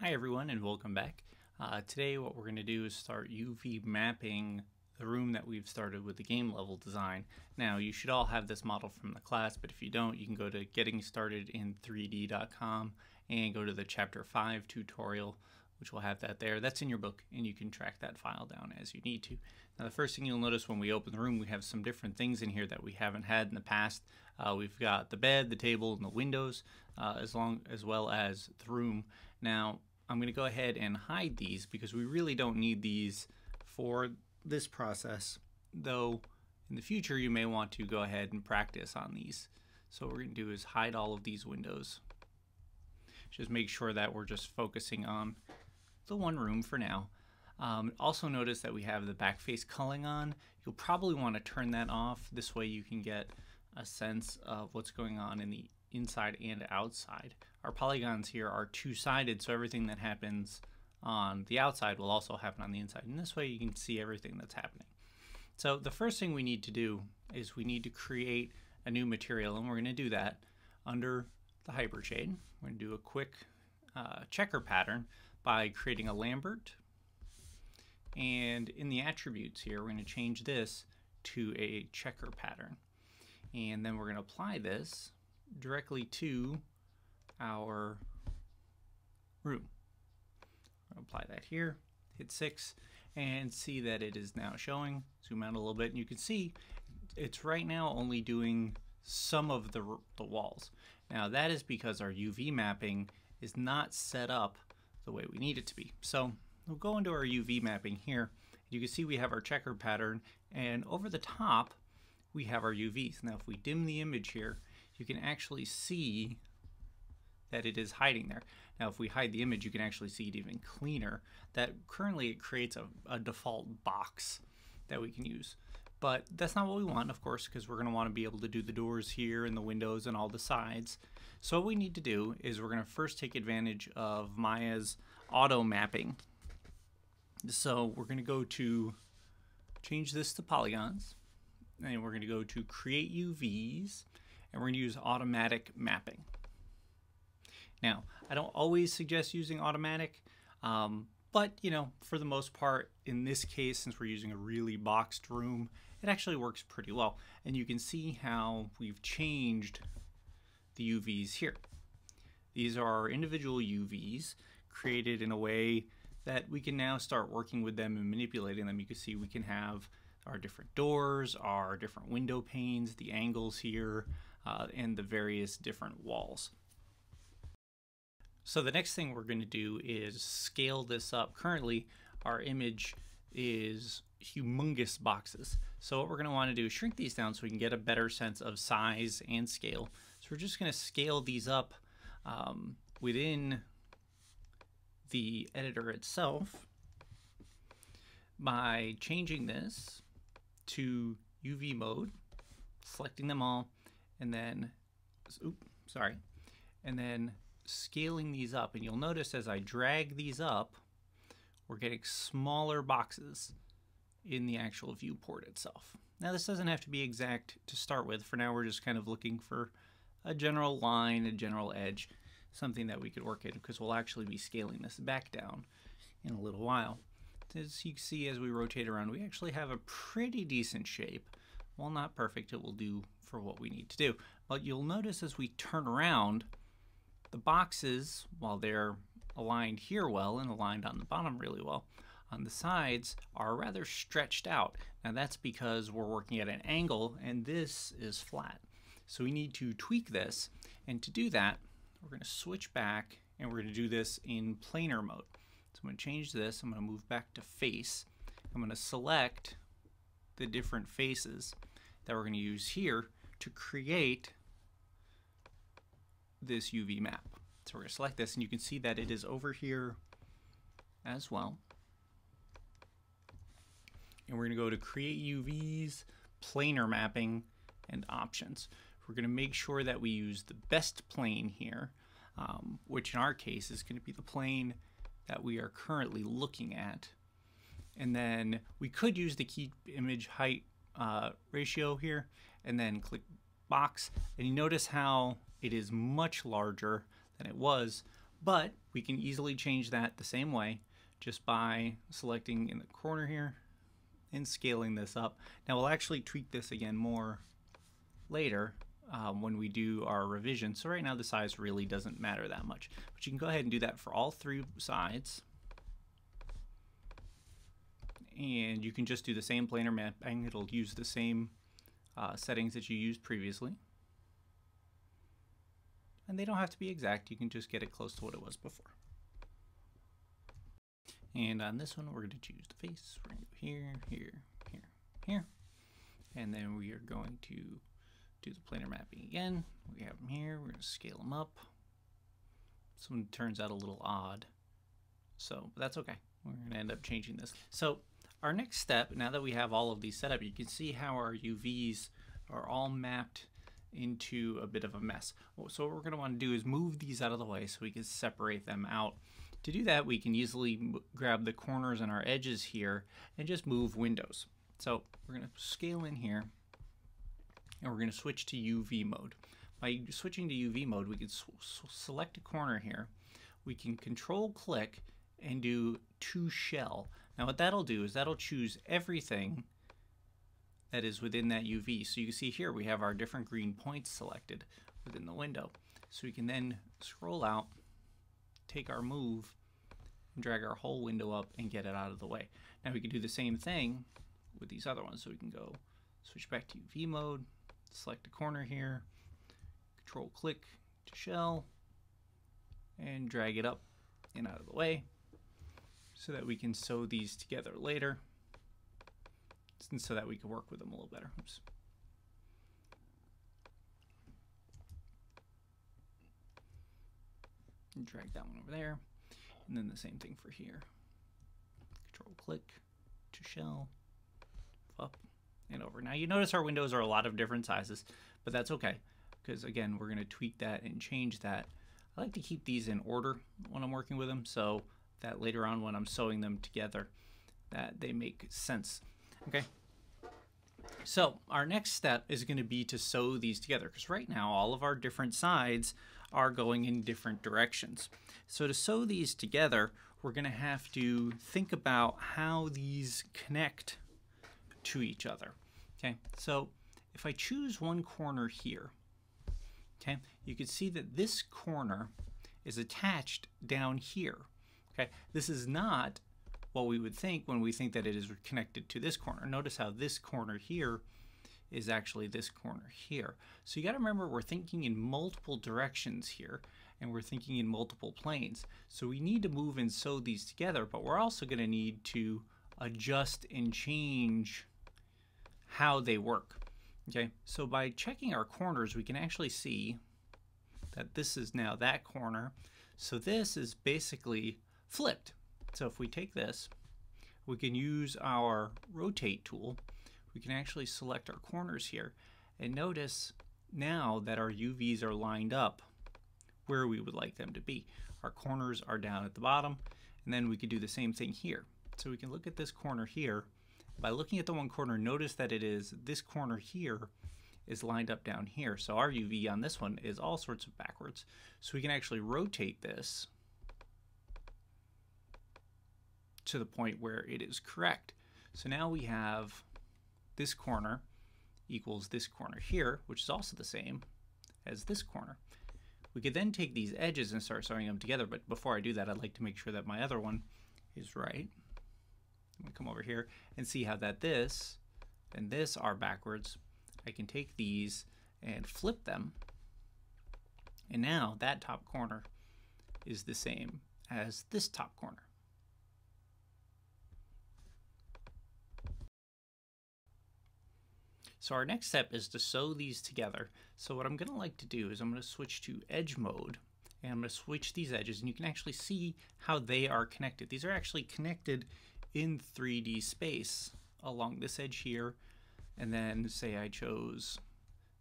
Hi everyone and welcome back. Uh, today what we're going to do is start UV mapping the room that we've started with the game level design. Now you should all have this model from the class but if you don't you can go to gettingstartedin3d.com and go to the chapter 5 tutorial which will have that there. That's in your book and you can track that file down as you need to. Now the first thing you'll notice when we open the room we have some different things in here that we haven't had in the past. Uh, we've got the bed, the table, and the windows uh, as long as well as the room. Now I'm going to go ahead and hide these because we really don't need these for this process, though in the future you may want to go ahead and practice on these. So what we're going to do is hide all of these windows. Just make sure that we're just focusing on the one room for now. Um, also notice that we have the back face culling on. You'll probably want to turn that off. This way you can get a sense of what's going on in the inside and outside. Our polygons here are two-sided, so everything that happens on the outside will also happen on the inside. And this way you can see everything that's happening. So the first thing we need to do is we need to create a new material, and we're going to do that under the Hypershade. We're going to do a quick uh, checker pattern by creating a Lambert. And in the attributes here, we're going to change this to a checker pattern. And then we're going to apply this directly to our room. apply that here, hit 6, and see that it is now showing. Zoom out a little bit, and you can see it's right now only doing some of the, the walls. Now that is because our UV mapping is not set up the way we need it to be. So we'll go into our UV mapping here. You can see we have our checker pattern, and over the top, we have our UVs. Now if we dim the image here, you can actually see that it is hiding there. Now if we hide the image, you can actually see it even cleaner. That currently it creates a, a default box that we can use. But that's not what we want, of course, because we're going to want to be able to do the doors here and the windows and all the sides. So what we need to do is we're going to first take advantage of Maya's auto mapping. So we're going to go to change this to polygons and we're going to go to create UVs and we're going to use automatic mapping. Now, I don't always suggest using automatic, um, but you know, for the most part, in this case, since we're using a really boxed room, it actually works pretty well. And you can see how we've changed the UVs here. These are our individual UVs created in a way that we can now start working with them and manipulating them. You can see we can have our different doors, our different window panes, the angles here, uh, and the various different walls. So the next thing we're going to do is scale this up. Currently, our image is humongous boxes. So what we're going to want to do is shrink these down so we can get a better sense of size and scale. So we're just going to scale these up um, within the editor itself by changing this to UV mode, selecting them all, and then, oops, sorry, and then scaling these up. And you'll notice as I drag these up, we're getting smaller boxes in the actual viewport itself. Now this doesn't have to be exact to start with. For now we're just kind of looking for a general line, a general edge, something that we could work in because we'll actually be scaling this back down in a little while. As you see as we rotate around, we actually have a pretty decent shape. While not perfect, it will do for what we need to do. But you'll notice as we turn around, the boxes, while they're aligned here well and aligned on the bottom really well, on the sides are rather stretched out. Now that's because we're working at an angle and this is flat. So we need to tweak this. And to do that, we're going to switch back and we're going to do this in planar mode. So I'm to change this. I'm going to move back to face. I'm going to select the different faces that we're going to use here to create this UV map. So we're going to select this and you can see that it is over here as well. And we're going to go to create UVs, planar mapping, and options. We're going to make sure that we use the best plane here, um, which in our case is going to be the plane that we are currently looking at. And then we could use the key image height uh, ratio here and then click box. And you notice how it is much larger than it was But we can easily change that the same way just by selecting in the corner here and scaling this up. Now we'll actually tweak this again more later um, when we do our revision. So right now the size really doesn't matter that much. But you can go ahead and do that for all three sides. And you can just do the same planar mapping. It'll use the same uh, settings that you used previously. And they don't have to be exact. You can just get it close to what it was before. And on this one, we're going to choose the face. We're going to go here, here, here, here. And then we are going to do the planar mapping again. We have them here. We're going to scale them up. This one turns out a little odd. So, that's okay. We're going to end up changing this. So our next step, now that we have all of these set up, you can see how our UVs are all mapped into a bit of a mess. So what we're going to want to do is move these out of the way so we can separate them out to do that, we can easily grab the corners and our edges here and just move windows. So we're going to scale in here and we're going to switch to UV mode. By switching to UV mode, we can select a corner here. We can control click and do to shell. Now what that'll do is that'll choose everything that is within that UV. So you can see here we have our different green points selected within the window. So we can then scroll out take our move and drag our whole window up and get it out of the way. Now we can do the same thing with these other ones. So we can go switch back to UV mode, select a corner here, control click to shell, and drag it up and out of the way so that we can sew these together later and so that we can work with them a little better. Oops. and drag that one over there. And then the same thing for here. Control click to shell, up and over. Now you notice our windows are a lot of different sizes, but that's okay because again, we're gonna tweak that and change that. I like to keep these in order when I'm working with them so that later on when I'm sewing them together that they make sense. Okay. So our next step is going to be to sew these together because right now all of our different sides are going in different directions. So to sew these together, we're going to have to think about how these connect to each other. Okay, so if I choose one corner here, okay, you can see that this corner is attached down here. Okay, this is not what we would think when we think that it is connected to this corner. Notice how this corner here is actually this corner here. So you got to remember we're thinking in multiple directions here and we're thinking in multiple planes. So we need to move and sew these together, but we're also going to need to adjust and change how they work. Okay, so by checking our corners, we can actually see that this is now that corner. So this is basically flipped. So if we take this, we can use our rotate tool we can actually select our corners here and notice now that our UVs are lined up where we would like them to be. Our corners are down at the bottom and then we could do the same thing here. So we can look at this corner here. By looking at the one corner, notice that it is this corner here is lined up down here. So our UV on this one is all sorts of backwards. So we can actually rotate this to the point where it is correct. So now we have this corner equals this corner here, which is also the same as this corner. We could then take these edges and start sewing them together, but before I do that, I'd like to make sure that my other one is right. I'm come over here and see how that this and this are backwards. I can take these and flip them, and now that top corner is the same as this top corner. So our next step is to sew these together. So what I'm going to like to do is I'm going to switch to edge mode and I'm going to switch these edges and you can actually see how they are connected. These are actually connected in 3D space along this edge here and then say I chose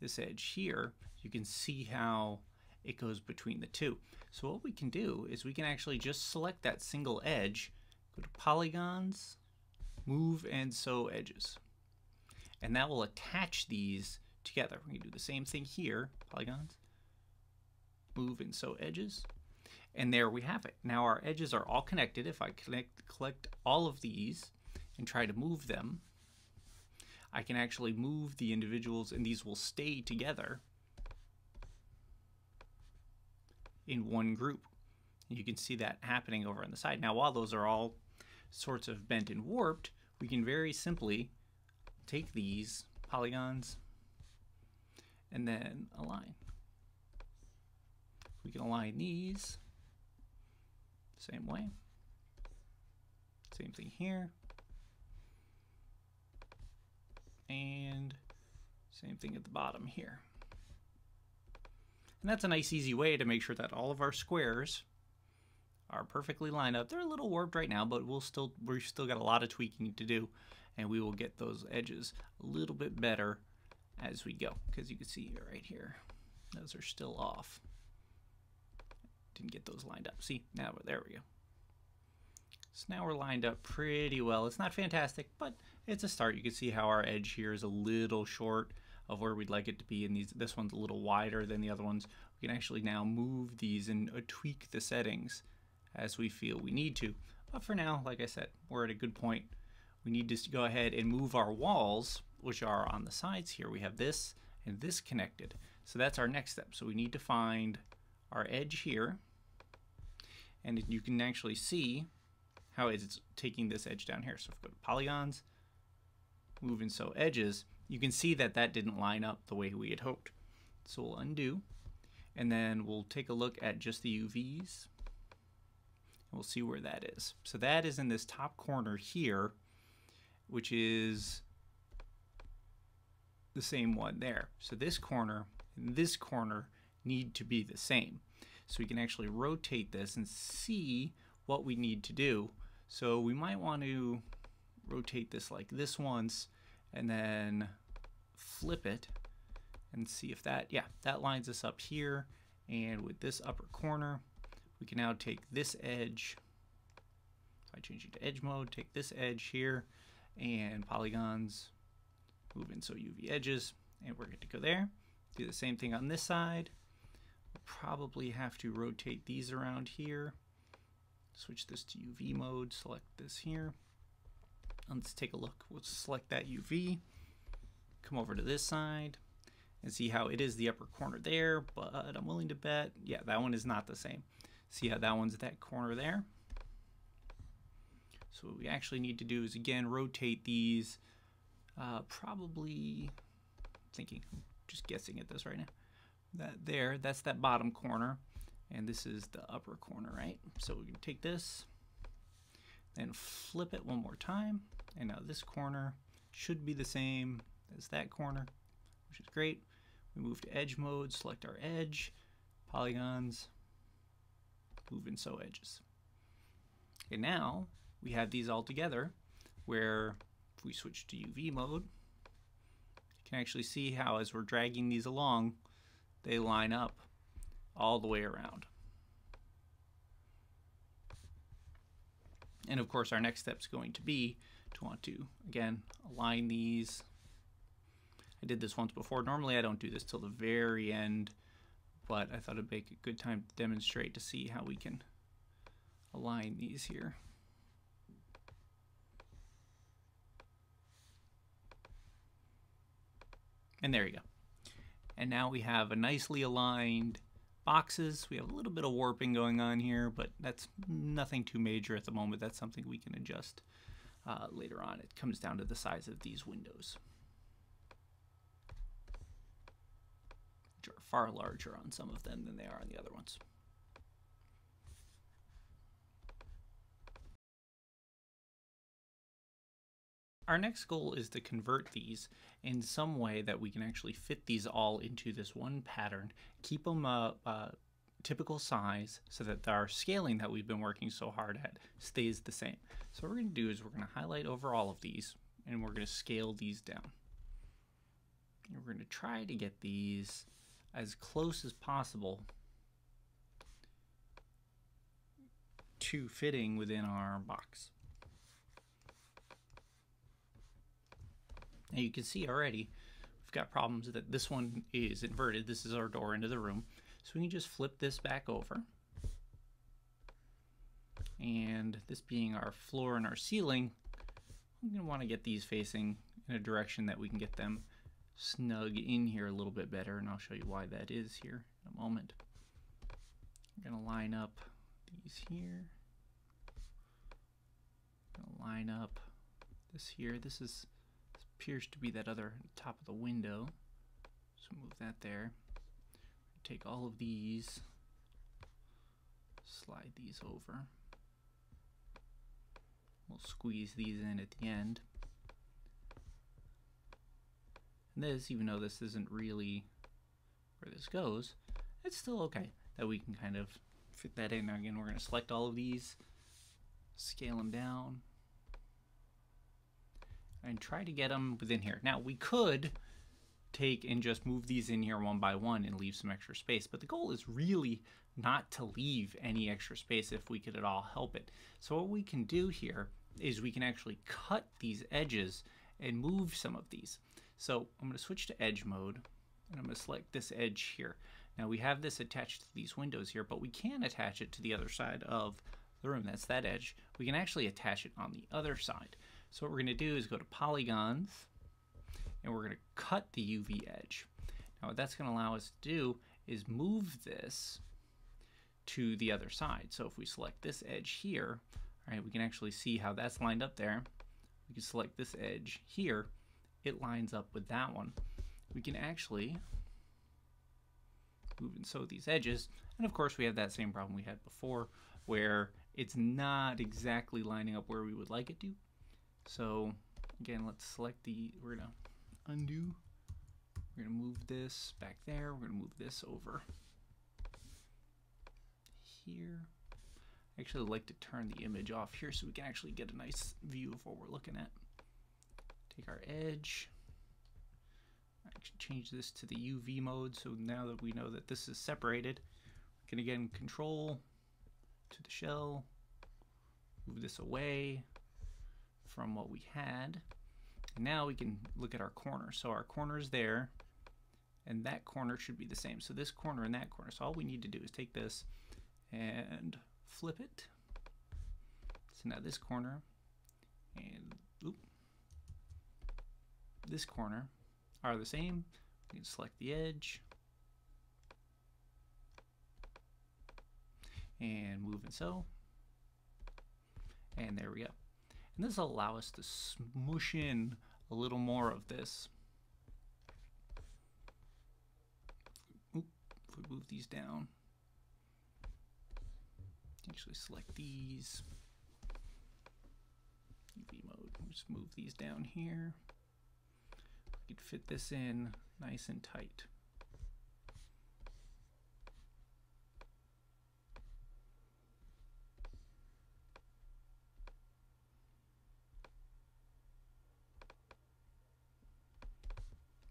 this edge here, you can see how it goes between the two. So what we can do is we can actually just select that single edge, go to polygons, move and sew edges and that will attach these together. We're to do the same thing here, polygons, move and sew edges. And there we have it. Now our edges are all connected. If I connect, collect all of these and try to move them, I can actually move the individuals and these will stay together in one group. And you can see that happening over on the side. Now, while those are all sorts of bent and warped, we can very simply take these polygons and then align. We can align these same way. Same thing here. And same thing at the bottom here. And that's a nice easy way to make sure that all of our squares are perfectly lined up. They're a little warped right now, but we'll still we've still got a lot of tweaking to do and we will get those edges a little bit better as we go because you can see right here those are still off. Didn't get those lined up. See, now there we go. So now we're lined up pretty well. It's not fantastic, but it's a start. You can see how our edge here is a little short of where we'd like it to be, and these this one's a little wider than the other ones. We can actually now move these and uh, tweak the settings as we feel we need to. But for now, like I said, we're at a good point. We need to go ahead and move our walls, which are on the sides here. We have this and this connected. So that's our next step. So we need to find our edge here. And you can actually see how it's taking this edge down here. So if we go to polygons, move and sew edges, you can see that that didn't line up the way we had hoped. So we'll undo, and then we'll take a look at just the UVs. And we'll see where that is. So that is in this top corner here, which is the same one there. So this corner and this corner need to be the same. So we can actually rotate this and see what we need to do. So we might want to rotate this like this once and then flip it and see if that, yeah, that lines us up here. And with this upper corner, we can now take this edge. So I change it to edge mode, take this edge here and polygons, move in sew UV edges, and we're good to go there. Do the same thing on this side. We'll probably have to rotate these around here. Switch this to UV mode, select this here. Let's take a look. We'll select that UV, come over to this side, and see how it is the upper corner there, but I'm willing to bet, yeah, that one is not the same. See how that one's that corner there? So what we actually need to do is, again, rotate these, uh, probably, thinking, just guessing at this right now. That there, that's that bottom corner, and this is the upper corner, right? So we can take this, and flip it one more time, and now this corner should be the same as that corner, which is great. We move to edge mode, select our edge, polygons, move and sew edges. And now we have these all together where if we switch to UV mode, you can actually see how as we're dragging these along, they line up all the way around. And of course, our next step is going to be to want to, again, align these. I did this once before. Normally, I don't do this till the very end, but I thought it'd make a good time to demonstrate to see how we can align these here. And there you go. And now we have a nicely aligned boxes. We have a little bit of warping going on here, but that's nothing too major at the moment. That's something we can adjust uh, later on. It comes down to the size of these windows, which are far larger on some of them than they are on the other ones. Our next goal is to convert these in some way that we can actually fit these all into this one pattern, keep them a, a typical size so that our scaling that we've been working so hard at stays the same. So what we're going to do is we're going to highlight over all of these and we're going to scale these down. And we're going to try to get these as close as possible to fitting within our box. Now you can see already we've got problems that this one is inverted. This is our door into the room. So we can just flip this back over. And this being our floor and our ceiling, I'm going to want to get these facing in a direction that we can get them snug in here a little bit better, and I'll show you why that is here in a moment. I'm going to line up these here. line up this here. This is appears to be that other top of the window. So move that there. Take all of these, slide these over. We'll squeeze these in at the end. And this, even though this isn't really where this goes, it's still okay that we can kind of fit that in. Again, we're going to select all of these, scale them down, and try to get them within here. Now we could take and just move these in here one by one and leave some extra space, but the goal is really not to leave any extra space if we could at all help it. So what we can do here is we can actually cut these edges and move some of these. So I'm going to switch to edge mode and I'm going to select this edge here. Now we have this attached to these windows here, but we can attach it to the other side of the room. That's that edge. We can actually attach it on the other side. So what we're going to do is go to polygons and we're going to cut the UV edge. Now what that's going to allow us to do is move this to the other side. So if we select this edge here, all right, we can actually see how that's lined up there. We can select this edge here. It lines up with that one. We can actually move and sew these edges. And of course we have that same problem we had before where it's not exactly lining up where we would like it to. So again, let's select the, we're gonna undo. We're gonna move this back there. We're gonna move this over here. I actually like to turn the image off here so we can actually get a nice view of what we're looking at. Take our edge, actually change this to the UV mode so now that we know that this is separated, we can again control to the shell, move this away from what we had. Now we can look at our corner. So our corner is there, and that corner should be the same. So this corner and that corner. So all we need to do is take this and flip it. So now this corner and oop, this corner are the same. We can select the edge and move and sew. And there we go. And this will allow us to smush in a little more of this. Oop, if we move these down, actually select these. UV mode, just move these down here. We could fit this in nice and tight.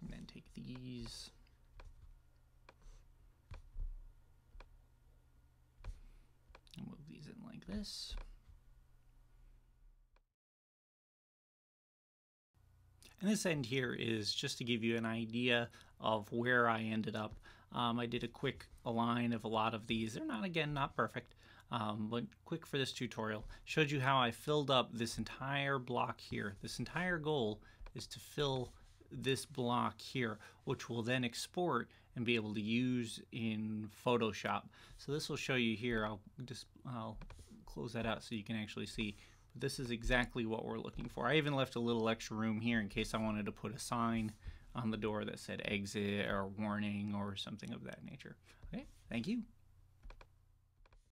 And then take these this. And this end here is just to give you an idea of where I ended up. Um, I did a quick align of a lot of these. They're not, again, not perfect, um, but quick for this tutorial. Showed you how I filled up this entire block here. This entire goal is to fill this block here, which will then export and be able to use in Photoshop. So this will show you here. I'll just I'll close that out so you can actually see. But this is exactly what we're looking for. I even left a little extra room here in case I wanted to put a sign on the door that said exit or warning or something of that nature. Okay, thank you.